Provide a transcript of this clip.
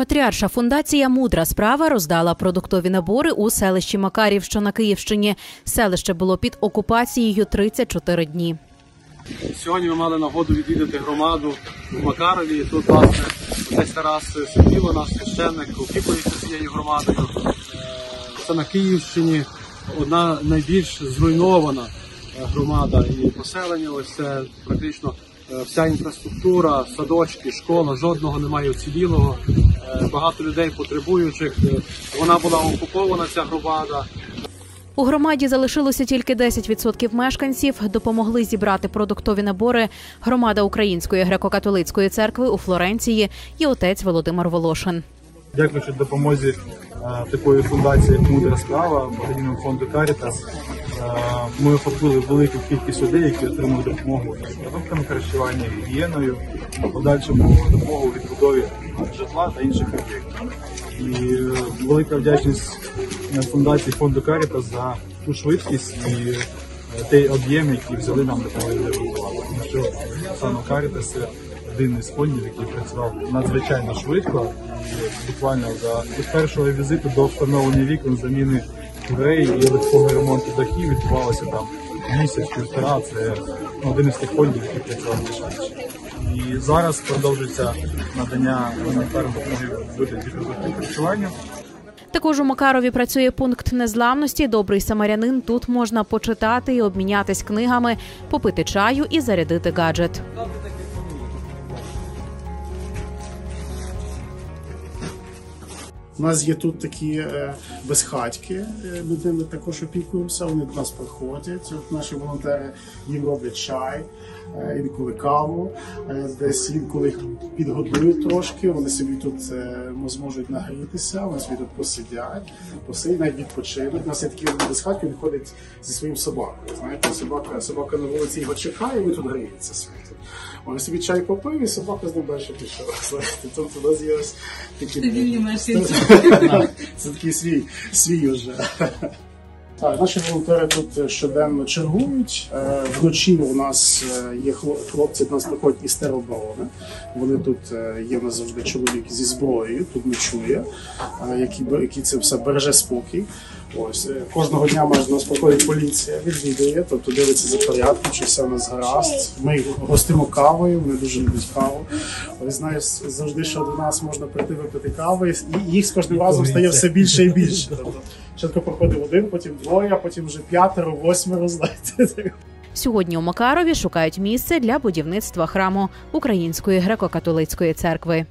Патріарша фундація Мудра справа роздала продуктові набори у селищі Макарів, що на Київщині. Селище було під окупацією 34 дні. Сьогодні ми мали нагоду відвідати громаду в Макарові. Тут власне отець Тарас Сиділо, наш священник, опікується цією громадою. Це на Київщині одна найбільш зруйнована е, громада і поселення. Ось це практично е, вся інфраструктура, садочки, школа, жодного немає вцілілого. Е, Багато людей потребуючих. Е, Вона була окупована, ця громада. У громаді залишилося тільки 10% мешканців. Допомогли зібрати продуктові набори громада Української греко-католицької церкви у Флоренції і отець Володимир Волошин. Дякуючи допомозі е, такої фундації як мудра справа благодійному фонду Карітас. Ми охопили велику кількість людей, які отримують допомогу з продуктами харчування, гігієною, подальшому допомогу відбудові житла та інших об'єктів. І е, велика вдячність е, фундації фонду Карітас за ту швидкість і е, той об'єм, який взяли нам допомогли реалізувати. Тому що саме Карітас один із фондів, який працював надзвичайно швидко. Буквально за від першого візиту до встановлення вікон, заміни дверей і легкого ремонту дахів відбувалося там місяць-півтора. Це один із тих фондів, який працював найшвидше. І зараз продовжується надання гуманітарної допомоги продуктів харчування. Також у Макарові працює пункт незламності. Добрий самарянин. Тут можна почитати і обмінятись книгами, попити чаю і зарядити гаджет. У нас є тут такі е, безхатьки, е, ми ними також опікуємося. Вони до нас приходять. От наші волонтери їм роблять чай, е, інколи каву, е, десь інколи їх підгодують трошки. Вони собі тут е, зможуть нагрітися, вони собі тут посидять, посидять, навіть відпочинуть. У нас є такі безхатьки, він ходить зі своїм собакою. Знаєте, собака, собака на вулиці його чекає, і він тут гріється собі. Вони собі чай попив, і собака з ним далі пішла. Тобто у нас є ось такі. Це такий свій, свій уже. Так, наші волонтери тут щоденно чергують. Е, Вночі у нас е, є хлопці, нас приходять із тероборони. Вони тут е, є у нас завжди чоловік зі зброєю, тут ночує, який, який це все береже спокій. Ось е, кожного дня майже нас приходить поліція, відвідує, тобто дивиться за порядком, чи все у нас гаразд. Ми їх гостимо кавою, вони дуже люблять каву. Ви знаєш, завжди, що до нас можна прийти випити кави, і їх з кожним разом стає все більше і більше. Тобто, Спочатку проходив один, потім двоє, а потім вже п'ятеро, восьмеро, знаєте. Сьогодні у Макарові шукають місце для будівництва храму Української греко-католицької церкви.